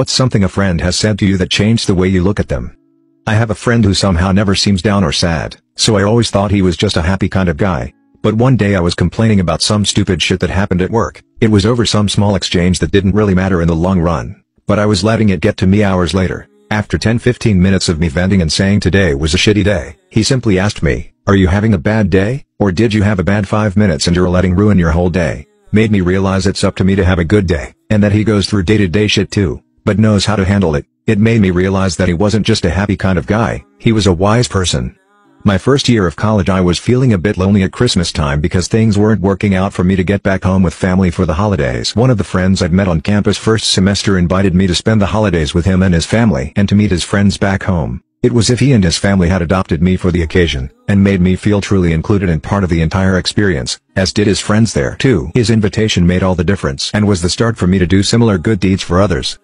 What's something a friend has said to you that changed the way you look at them? I have a friend who somehow never seems down or sad, so I always thought he was just a happy kind of guy. But one day I was complaining about some stupid shit that happened at work. It was over some small exchange that didn't really matter in the long run. But I was letting it get to me hours later. After 10-15 minutes of me venting and saying today was a shitty day, he simply asked me, are you having a bad day, or did you have a bad 5 minutes and you're letting ruin your whole day? Made me realize it's up to me to have a good day, and that he goes through day-to-day shit too but knows how to handle it. It made me realize that he wasn't just a happy kind of guy, he was a wise person. My first year of college I was feeling a bit lonely at Christmas time because things weren't working out for me to get back home with family for the holidays. One of the friends I'd met on campus first semester invited me to spend the holidays with him and his family and to meet his friends back home. It was if he and his family had adopted me for the occasion, and made me feel truly included and part of the entire experience, as did his friends there too. His invitation made all the difference and was the start for me to do similar good deeds for others.